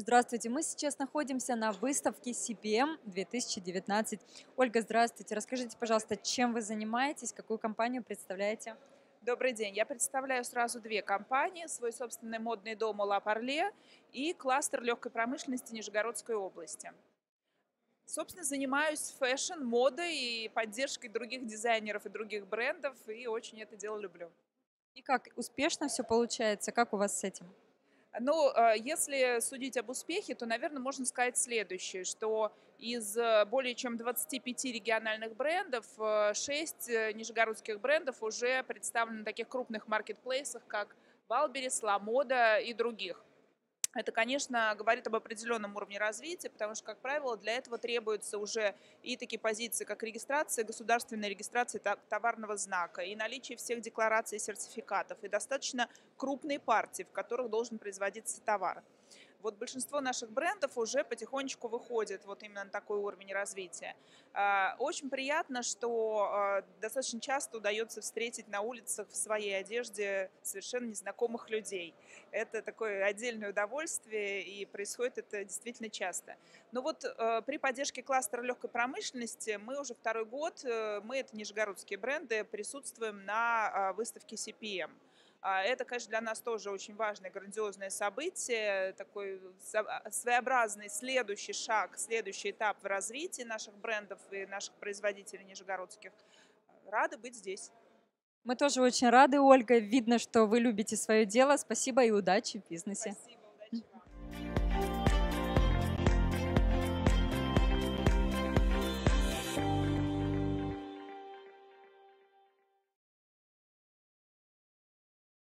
Здравствуйте, мы сейчас находимся на выставке CPM 2019. Ольга, здравствуйте. Расскажите, пожалуйста, чем вы занимаетесь, какую компанию представляете? Добрый день. Я представляю сразу две компании. Свой собственный модный дом «Ola Parle» и кластер легкой промышленности Нижегородской области. Собственно, занимаюсь fashion, модой и поддержкой других дизайнеров и других брендов, и очень это дело люблю. И как успешно все получается? Как у вас с этим? Ну, э, если судить об успехе, то, наверное, можно сказать следующее, что из э, более чем 25 региональных брендов, 6 э, нижегородских брендов уже представлены на таких крупных маркетплейсах, как Валберис, Ламода и других. Это, конечно, говорит об определенном уровне развития, потому что, как правило, для этого требуются уже и такие позиции, как регистрация, государственная регистрация товарного знака, и наличие всех деклараций и сертификатов, и достаточно крупные партии, в которых должен производиться товар. Вот большинство наших брендов уже потихонечку выходит вот именно на такой уровень развития. А, очень приятно, что а, достаточно часто удается встретить на улицах в своей одежде совершенно незнакомых людей. Это такое отдельное удовольствие, и происходит это действительно часто. Но вот а, при поддержке кластера легкой промышленности мы уже второй год, э, мы это нижегородские бренды, присутствуем на выставке CPM. А, это, конечно, для нас тоже очень важное, грандиозное событие, такой а, своеобразный следующий шаг, следующий этап в развитии наших брендов и наших производителей нижегородских. Рады быть здесь. Мы тоже очень рады, Ольга. Видно, что вы любите свое дело. Спасибо и удачи в бизнесе. Спасибо.